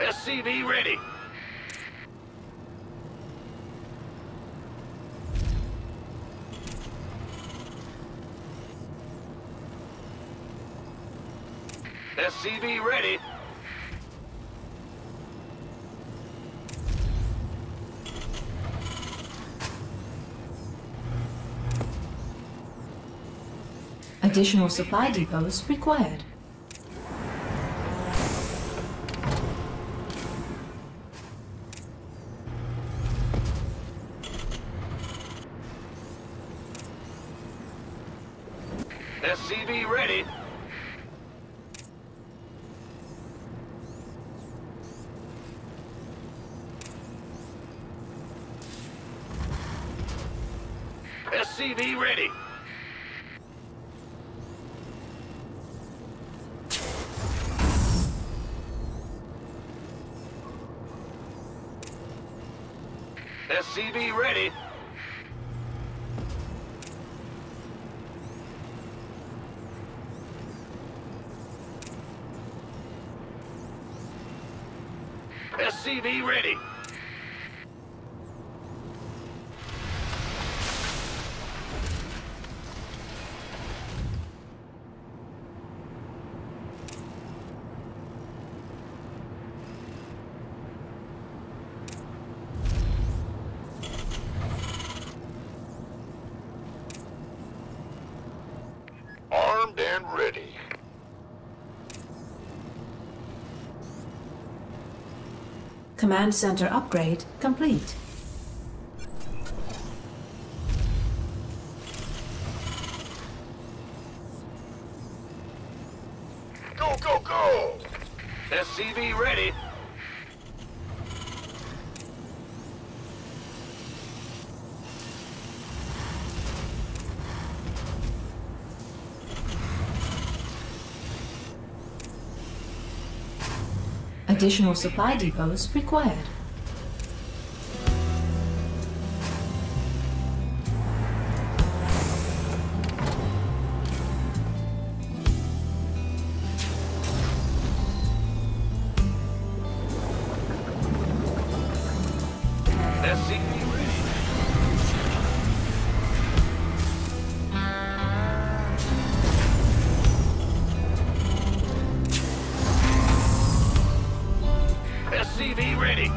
SCV ready. SCV ready. Additional supply depots required. SCV ready. SCV ready. SCV ready. SCV ready. Armed and ready. Command center upgrade complete. Go, go, go! SCV ready. Additional supply depots required. SCV ready.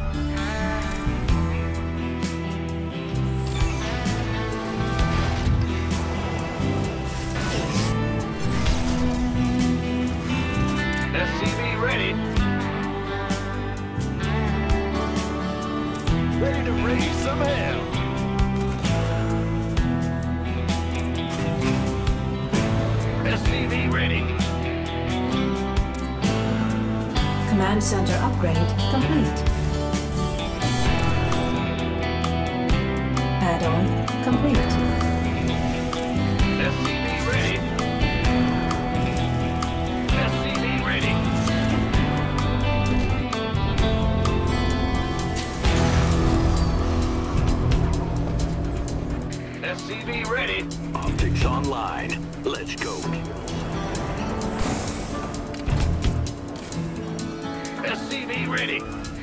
SCV ready. Ready to raise some hell. SCV ready. Command center upgrade complete. Complete. SCV ready. SCV ready. SCV ready. Optics online. Let's go. Ready. Ready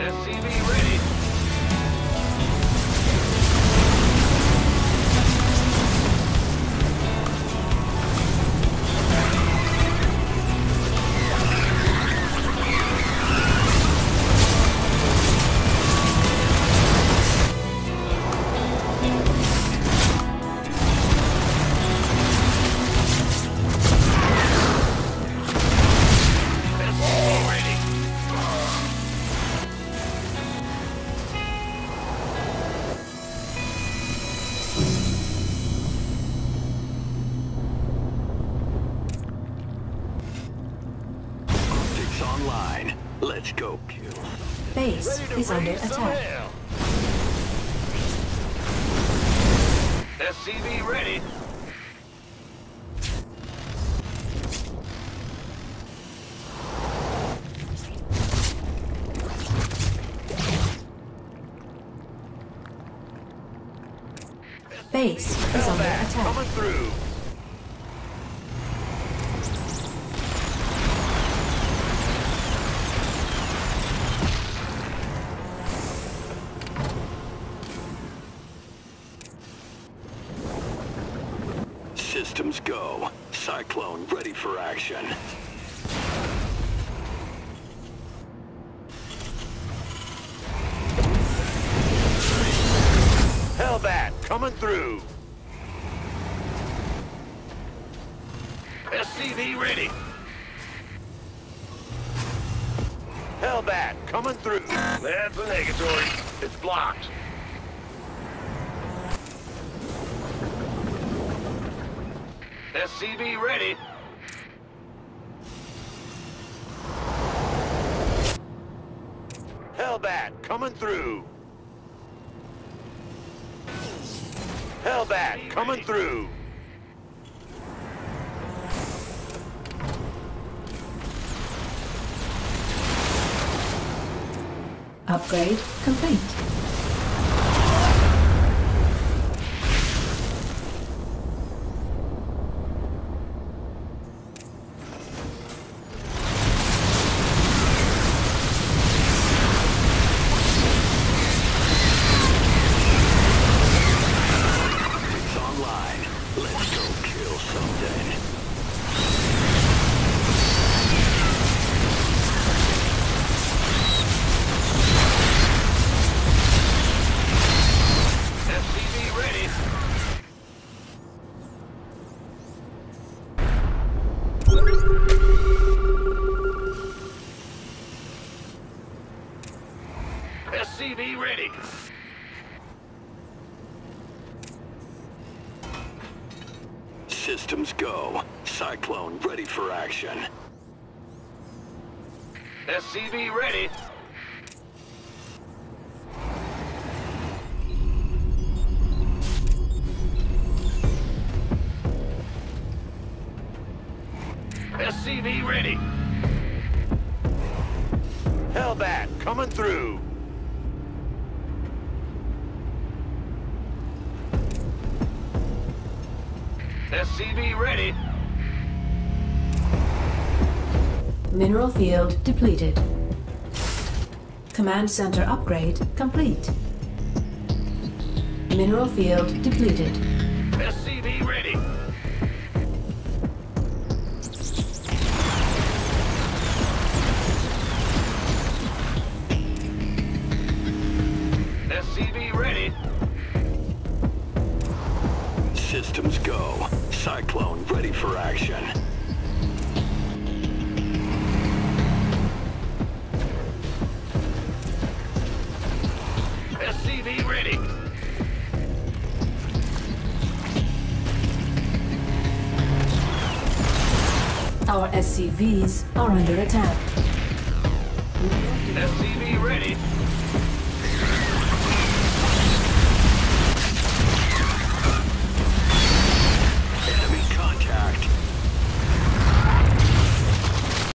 SCV ready. Let's go. Kill. Base is under attack. SCV ready. Base is under attack. coming through. Cyclone ready for action. Hellbat coming through. SCV ready. Hellbat coming through. That's a negatory. It's blocked. SCV ready. Hellbat coming through. Hellbat coming through. Upgrade complete. SCV ready. Systems go. Cyclone ready for action. SCV ready. SCV ready. Hellbat coming through. SCV ready. Mineral field depleted. Command center upgrade complete. Mineral field depleted. SCV ready. Go. Cyclone ready for action. SCV ready. Our SCVs are under attack. SCV